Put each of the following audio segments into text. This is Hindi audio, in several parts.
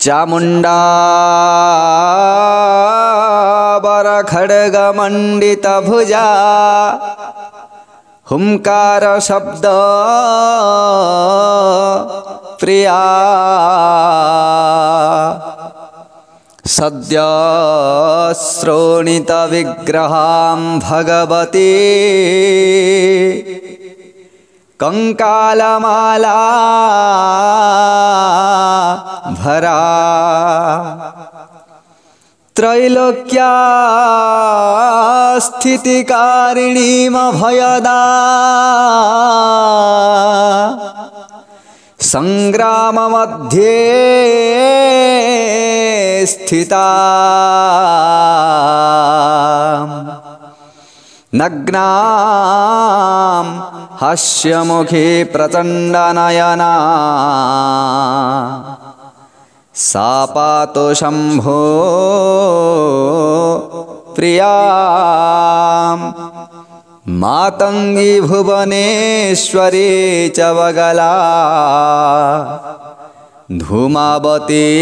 चामुण्डा वरखड्गमण्डितभुजा हुङ्कारशब्द प्रिया। सद्य श्रोणितविग्रहां भगवती। कङ्कालमाला भरा। त्रैलोक्या स्थितिकारिणीमभयदा। सङ्ग्राममध्ये स्थिता। नग्नां हास्यमुखे प्रचण्डनयना। सा पातु शम्भो प्रिया। मातङ्गी भुवनेश्वरी च वगला। धूमावती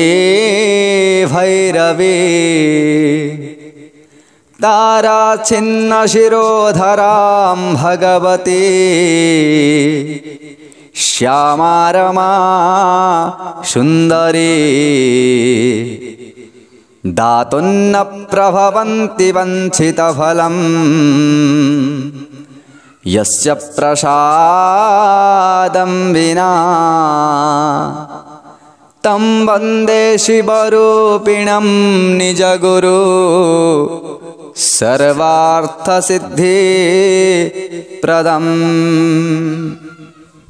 भैरवी। ताराच्छिन्नशिरोधरां भगवती श्यामारमा सुन्दरी दातुन्न प्रभवन्ति वञ्चितफलम्। यस्य प्रसादं विना तं वन्दे शिवरूपिणं निजगुरु। सर्वार्थसिद्धिप्रदम्